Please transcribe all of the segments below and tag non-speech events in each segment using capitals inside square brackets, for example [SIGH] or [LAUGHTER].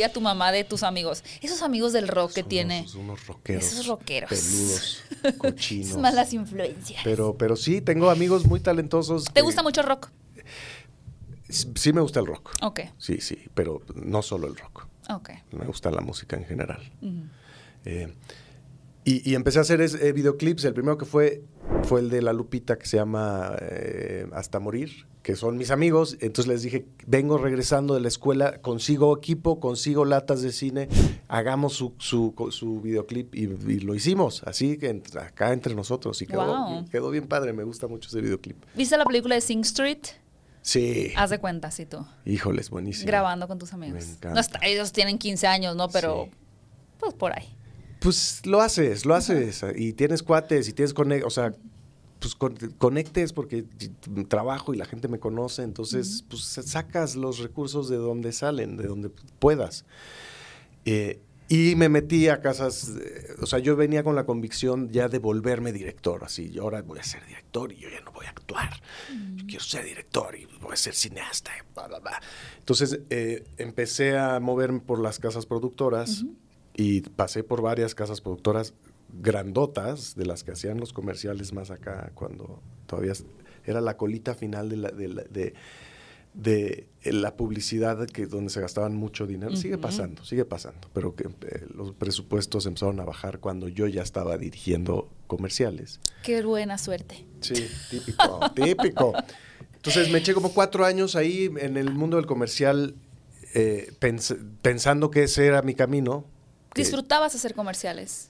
ti a tu mamá de tus amigos? Esos amigos del rock que Son tiene. Unos, unos rockeros. Esos rockeros. Peludos, [LAUGHS] cochinos. Esas malas influencias. Pero, pero sí, tengo amigos muy talentosos. ¿Te que- gusta mucho el rock? Sí me gusta el rock. Ok, Sí, sí, pero no solo el rock. ok. Me gusta la música en general. Eh, y, y empecé a hacer es- eh, videoclips. El primero que fue fue el de La Lupita, que se llama eh, Hasta Morir, que son mis amigos. Entonces les dije, vengo regresando de la escuela, consigo equipo, consigo latas de cine, hagamos su, su, su videoclip y, y lo hicimos, así que acá entre nosotros. Y quedó, Wow. quedó bien padre, me gusta mucho ese videoclip. ¿Viste la película de Sing Street? Sí, Haz de cuenta, sí, tú. híjoles, buenísimo. Grabando con tus amigos. Me encanta. No está- ellos tienen 15 años, ¿no? Pero, Sí. pues por ahí. Pues lo haces, lo haces. Y tienes cuates y tienes conect, o sea, pues con- conectes porque trabajo y la gente me conoce, entonces pues sacas los recursos de donde salen, de donde puedas. Eh, y me metí a casas, eh, o sea, yo venía con la convicción ya de volverme director, así, yo ahora voy a ser director y yo ya no voy a actuar, yo quiero ser director y voy a ser cineasta, y bla, bla, bla. Entonces eh, empecé a moverme por las casas productoras y pasé por varias casas productoras grandotas, de las que hacían los comerciales más acá, cuando todavía era la colita final de la, de la- de- de la publicidad que donde se gastaban mucho dinero. Sigue pasando, sigue pasando, pero que eh, los presupuestos empezaron a bajar cuando yo ya estaba dirigiendo comerciales. Qué buena suerte. Sí, típico, [LAUGHS] típico. Entonces me eché como cuatro años ahí en el mundo del comercial eh, pens- pensando que ese era mi camino. ¿Disfrutabas hacer comerciales?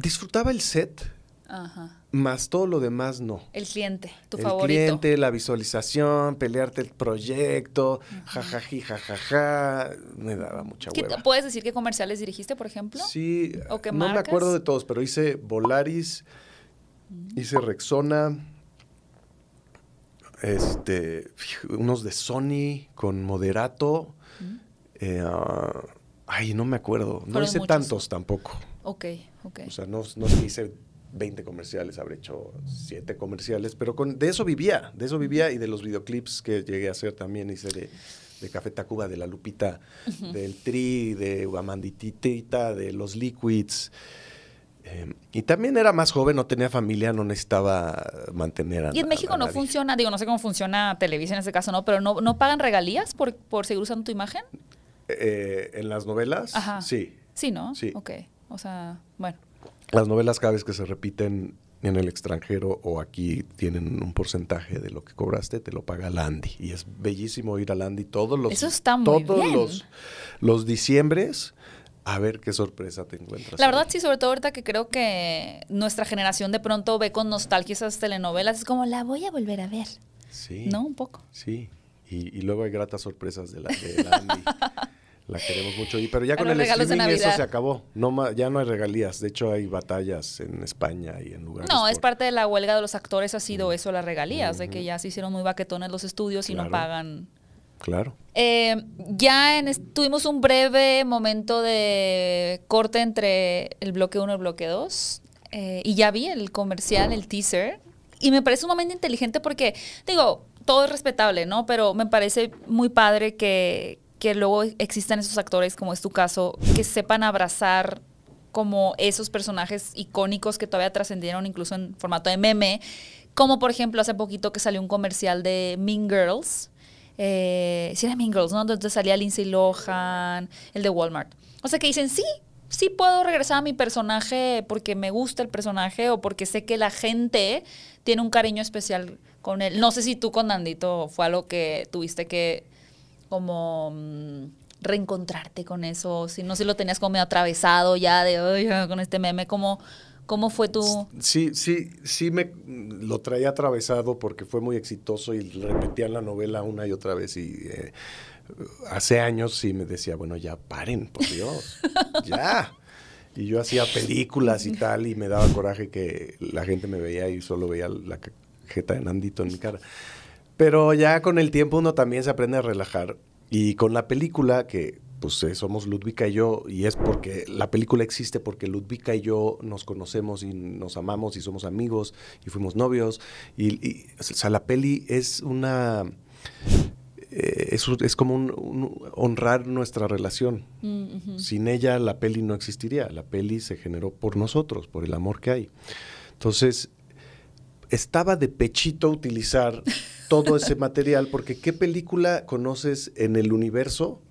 Disfrutaba el set, Ajá. más todo lo demás no. El cliente, tu el favorito. cliente, la visualización, pelearte el proyecto, jajaji, jajaja, me daba mucha ¿Qué- hueva. ¿Puedes decir qué comerciales dirigiste, por ejemplo? Sí, ¿O qué no me acuerdo de todos, pero hice Volaris, hice Rexona, este, unos de Sony con Moderato. eh, ah, ay, no me acuerdo. No hice muchos. tantos tampoco. Ok, ok. O sea, no, no es que hice 20 comerciales, habré hecho 7 comerciales, pero con, de eso vivía, de eso vivía y de los videoclips que llegué a hacer también hice de, de Café Tacuba, de La Lupita, del Tri, de Guamanditita, de Los Liquids. Eh, y también era más joven, no tenía familia, no necesitaba mantener a y en México a no funciona, digo, no sé cómo funciona Televisa en este caso, ¿no? Pero no, no pagan regalías por, por seguir usando tu imagen. Eh, en las novelas, Ajá. sí. Sí, ¿no? Sí. Ok. O sea, bueno. Las novelas cada vez que se repiten en el extranjero o aquí tienen un porcentaje de lo que cobraste, te lo paga Landy. Y es bellísimo ir a Landy todos los, Eso está muy todos bien. los, los diciembres a ver qué sorpresa te encuentras. La verdad, ahí. sí, sobre todo ahorita que creo que nuestra generación de pronto ve con nostalgia esas telenovelas, es como, la voy a volver a ver. Sí. ¿No? Un poco. Sí. Y, y luego hay gratas sorpresas de la de [LAUGHS] Landy. La queremos mucho. Y, pero ya con el streaming eso se acabó. No ya no hay regalías. De hecho, hay batallas en España y en lugares. No, es parte de la huelga de los actores, ha sido eso, las regalías, de que ya se hicieron muy baquetones los estudios y no pagan. Claro. Eh, ya en tuvimos un breve momento de corte entre el bloque 1 y el bloque 2 y ya vi el comercial, el teaser, y me parece sumamente inteligente porque, digo, todo es respetable, ¿no? Pero me parece muy padre que, que luego existan esos actores, como es tu caso, que sepan abrazar como esos personajes icónicos que todavía trascendieron incluso en formato de meme, como por ejemplo hace poquito que salió un comercial de Mean Girls, eh, sí era Mean Girls, ¿no? Donde salía Lindsay Lohan, el de Walmart. O sea que dicen, sí, sí puedo regresar a mi personaje porque me gusta el personaje o porque sé que la gente tiene un cariño especial con él. No sé si tú con Nandito fue algo que tuviste que como mm, reencontrarte con eso, si no si lo tenías como medio atravesado ya de "Ay, con este meme, ¿cómo, cómo fue tu... Sí, sí, sí me lo traía atravesado porque fue muy exitoso y repetían la novela una y otra vez y eh, hace años sí me decía, bueno, ya paren, por Dios, [LAUGHS] ya. Y yo hacía películas y tal y me daba coraje que la gente me veía y solo veía la cajeta de Nandito en mi cara. Pero ya con el tiempo uno también se aprende a relajar y con la película que pues eh, somos Ludwika y yo, y es porque la película existe porque Ludwika y yo nos conocemos y nos amamos y somos amigos y fuimos novios. Y, y, o sea, la peli es una eh, es, como un- un honrar nuestra relación. Mm. Sin ella la peli no existiría. La peli se generó por nosotros, por el amor que hay. Entonces, estaba de pechito utilizar [LAUGHS] todo ese material, porque ¿qué película conoces en el universo,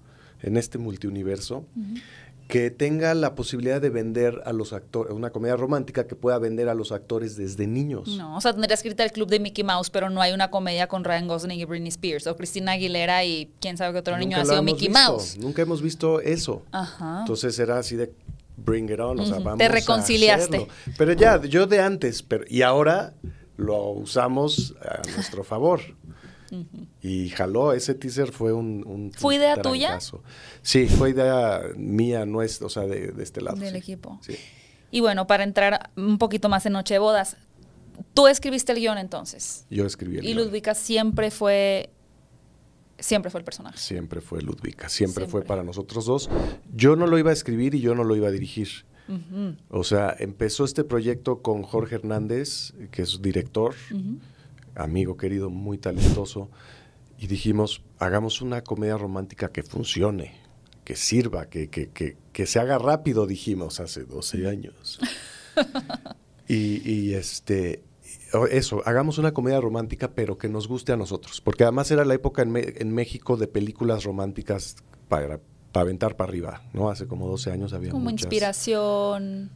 en este multiuniverso, que tenga la posibilidad de vender a los actores, una comedia romántica que pueda vender a los actores desde niños? No, o sea, tendría escrita el club de Mickey Mouse, pero no hay una comedia con Ryan Gosling y Britney Spears, o Cristina Aguilera y quién sabe qué otro niño ha sido Mickey visto, Mouse. Nunca hemos visto eso. Ajá. Entonces era así de bring it on, o sea, Ujú, vamos te a reconciliaste. hacerlo. Pero ya, yo de antes, pero y ahora lo usamos a nuestro favor. Y jaló, ese teaser fue un... un ¿Fue idea tuya? Sí, fue idea mía, nuestra, o sea, de, de este lado. Del sí. equipo. Sí. Y bueno, para entrar un poquito más en Noche de Bodas, tú escribiste el guion entonces. Yo escribí el Y guion. Ludwika siempre fue. Siempre fue el personaje. Siempre fue Ludwika, siempre, fue para nosotros dos. Yo no lo iba a escribir y yo no lo iba a dirigir. O sea, empezó este proyecto con Jorge Hernández, que es director, amigo querido, muy talentoso, y dijimos, hagamos una comedia romántica que funcione, que sirva, que, que, que, que se haga rápido, dijimos hace 12 años. y, y, este, eso, hagamos una comedia romántica, pero que nos guste a nosotros, porque además era la época en, en México de películas románticas para, para aventar para arriba, ¿no? Hace como 12 años había Como muchas. inspiración.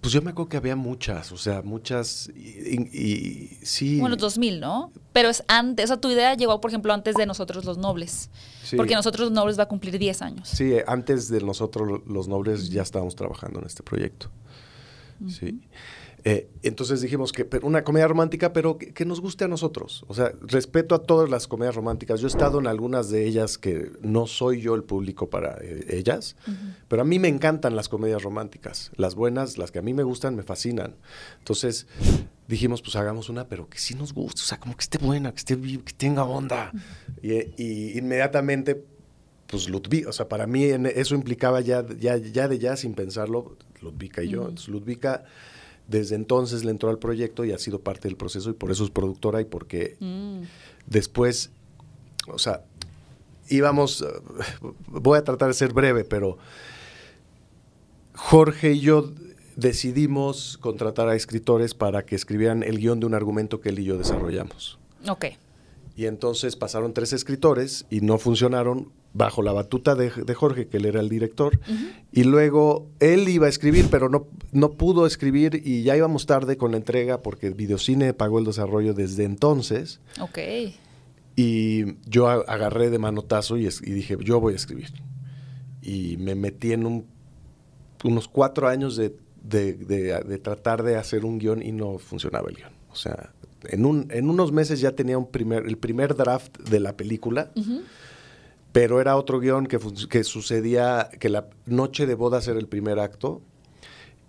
Pues yo me acuerdo que había muchas, o sea, muchas, y, y- y sí. Bueno, 2000, ¿no? Pero es antes. O sea, tu idea llegó, por ejemplo, antes de nosotros los nobles. sí. Porque nosotros los nobles va a cumplir 10 años. Sí, eh, antes de nosotros los nobles ya estábamos trabajando en este proyecto. Sí. Eh, entonces dijimos que pero una comedia romántica, pero que, que nos guste a nosotros. O sea, respeto a todas las comedias románticas. Yo he estado en algunas de ellas que no soy yo el público para eh, ellas, pero a mí me encantan las comedias románticas. Las buenas, las que a mí me gustan, me fascinan. Entonces dijimos, pues hagamos una, pero que sí nos guste. O sea, como que esté buena, que esté que tenga onda. y, y inmediatamente pues Ludwig, o sea, para mí eso implicaba ya, ya, ya de ya sin pensarlo, Ludvika y yo. Ujú. Entonces, Ludvika desde entonces le entró al proyecto y ha sido parte del proceso y por eso es productora y porque Mm. después, o sea, íbamos, eh, voy a tratar de ser breve, pero Jorge y yo decidimos contratar a escritores para que escribieran el guion de un argumento que él y yo desarrollamos. Ok. Y entonces pasaron tres escritores y no funcionaron bajo la batuta de, de Jorge, que él era el director. Y luego él iba a escribir, pero no, no pudo escribir y ya íbamos tarde con la entrega porque Videocine pagó el desarrollo desde entonces. Ok. Y yo agarré de manotazo y, y dije, yo voy a escribir. Y me metí en un- unos cuatro años de, de- de- tratar de hacer un guion y no funcionaba el guion. O sea, en, un- en unos meses ya tenía un primer, el primer draft de la película, Ujú. Pero era otro guion que, que sucedía, que la noche de bodas era el primer acto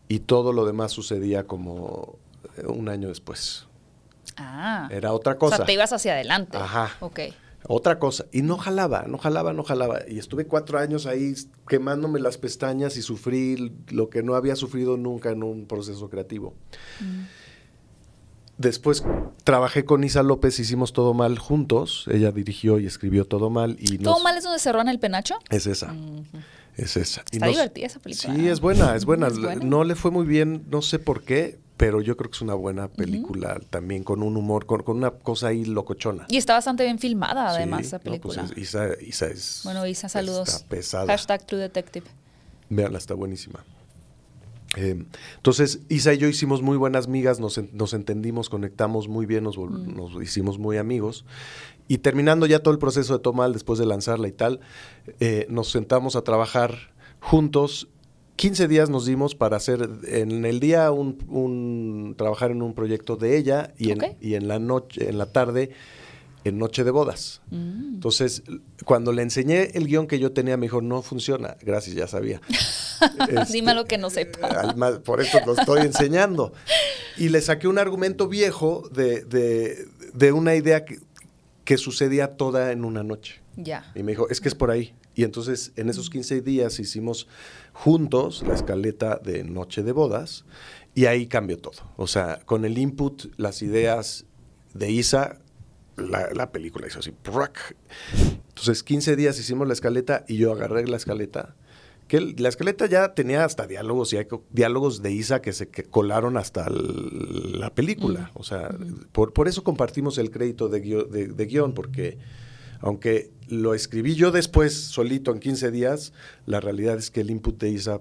y todo lo demás sucedía como eh, un año después. Ah. Era otra o cosa. sea, te ibas hacia adelante. Ajá. Ok. Otra cosa. Y no jalaba, no jalaba, no jalaba. Y estuve cuatro años ahí quemándome las pestañas y sufrí lo que no había sufrido nunca en un proceso creativo. Después trabajé con Isa López, hicimos Todo Mal juntos. Ella dirigió y escribió Todo Mal. Y ¿Todo nos- mal es donde se roban el penacho? Es esa, es esa. Está nos- divertida esa película. Sí, es buena, es buena. [LAUGHS] Es buena. No le fue muy bien, no sé por qué, pero yo creo que es una buena película también, con un humor, con, con una cosa ahí locochona. Y está bastante bien filmada, además, Sí, esa no, pues película. es- Isa, Isa es. bueno, Isa, saludos. Está pesada. Hashtag True Detective. Véanla, está buenísima. Eh, entonces, Isa y yo hicimos muy buenas migas, nos, nos entendimos, conectamos muy bien, nos, Mm. nos hicimos muy amigos. Y terminando ya todo el proceso de Tomal, después de lanzarla y tal, eh, nos sentamos a trabajar juntos. 15 días nos dimos para hacer en el día un, un- trabajar en un proyecto de ella y en, Ok. y en la noche, en la tarde, en Noche de Bodas. Mm. Entonces, cuando le enseñé el guion que yo tenía, me dijo, no funciona. Gracias, ya sabía. [LAUGHS] Este, Dime lo que no sepa. Además, por eso lo estoy enseñando. Y le saqué un argumento viejo de, de- de una idea que, que sucedía toda en una noche. Ya. Y me dijo, es que es por ahí. Y entonces, en esos 15 días hicimos juntos la escaleta de Noche de Bodas y ahí cambió todo. O sea, con el input, las ideas de Isa la, la película hizo así. ¡prac! Entonces, 15 días hicimos la escaleta y yo agarré la escaleta. Que la escaleta ya tenía hasta diálogos y hay diálogos de Isa que se que colaron hasta el- la película. O sea, por, por eso compartimos el crédito de, guio- de- de guion, porque aunque lo escribí yo después solito en 15 días, la realidad es que el input de Isa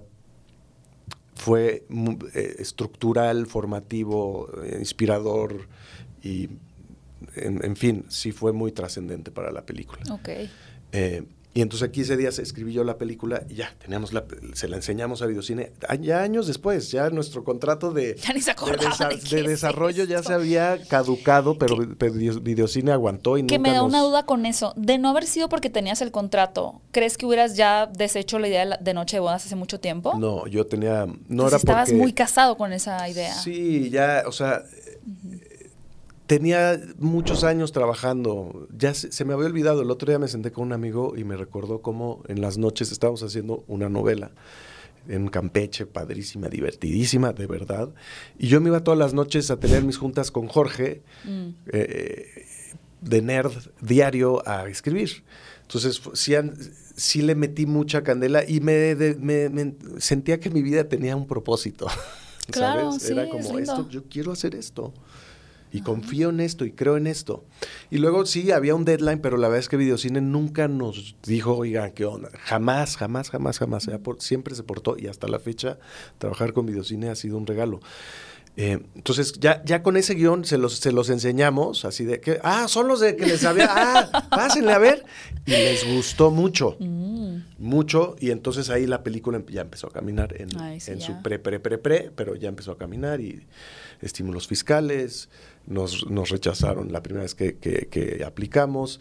fue eh, estructural, formativo, eh, inspirador y, en, en fin, sí fue muy trascendente para la película. Ok. Eh, y entonces 15 días escribí yo la película y ya, teníamos la, se la enseñamos a Videocine. A- Ya años después, ya nuestro contrato de, de, acordaban desa- de de qué es desarrollo ya se había caducado, pero, pero Videocine aguantó y Que me da una duda con eso. De no haber sido porque tenías el contrato, ¿crees que hubieras ya deshecho la idea de, la- Noche de Bodas hace mucho tiempo? No, yo tenía... No Entonces era estabas porque- muy casado con esa idea. Sí, ya, o sea, tenía muchos años trabajando. Ya se, se me había olvidado. El otro día me senté con un amigo y me recordó cómo en las noches estábamos haciendo una novela en Campeche, padrísima, divertidísima, de verdad. Y yo me iba todas las noches a tener mis juntas con Jorge, Mm. eh, de nerd diario, a escribir. Entonces, sí, sí le metí mucha candela y me, de- me- me sentía que mi vida tenía un propósito. [LAUGHS] Claro, ¿sabes? sí, Era es como lindo. esto, yo quiero hacer esto. Y confío en esto y creo en esto. Y luego sí, había un deadline, pero la verdad es que Videocine nunca nos dijo, oigan, ¿qué onda? Jamás, jamás, jamás, jamás. Siempre se portó y hasta la fecha trabajar con Videocine ha sido un regalo. Eh, entonces, ya, ya con ese guion se los, se los enseñamos, así de que, ah, son los de que les había, [LAUGHS] ah, pásenle a ver. Y les gustó mucho, Mm. mucho. Y entonces ahí la película ya empezó a caminar en, Ay, sí, en su pre, pre, pre, pre, pero ya empezó a caminar y estímulos fiscales, nos, nos rechazaron la primera vez que, que- que aplicamos.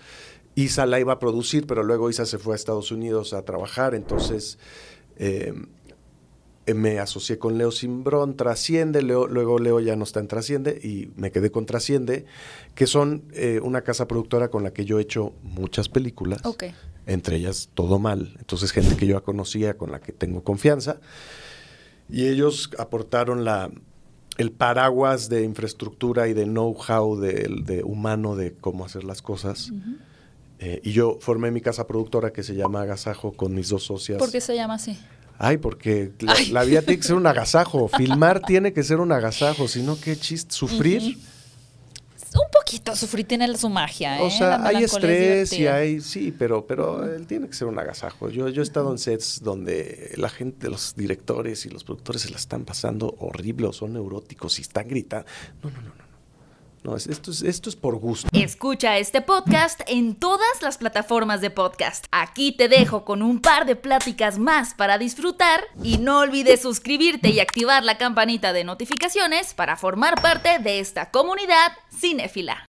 Isa la iba a producir, pero luego Isa se fue a Estados Unidos a trabajar, entonces eh, me asocié con Leo Simbrón, Trasciende, Leo- luego Leo ya no está en Trasciende y me quedé con Trasciende, que son eh, una casa productora con la que yo he hecho muchas películas Ok. entre ellas Todo Mal. Entonces, gente que yo ya conocía, con la que tengo confianza. Y ellos aportaron la, el paraguas de infraestructura y de know-how de, de humano de cómo hacer las cosas. Eh, y yo formé mi casa productora que se llama Agasajo con mis dos socias. ¿Por qué se llama así? Ay, porque la, Ay. la vida tiene que ser un agasajo. [LAUGHS] Filmar tiene que ser un agasajo, si no, qué chiste. Sufrir. Un poquito, sufrir tiene su magia, ¿eh? O sea, La hay es estrés y hay, sí, pero, pero él tiene que ser un agasajo. Yo, yo he estado en sets donde la gente, los directores y los productores se la están pasando horrible o son neuróticos y están gritando. No, no, no, no. No. No, es- esto, es, esto es por gusto. Escucha este podcast en todas las plataformas de podcast. Aquí te dejo con un par de pláticas más para disfrutar y no olvides suscribirte y activar la campanita de notificaciones para formar parte de esta comunidad cinéfila.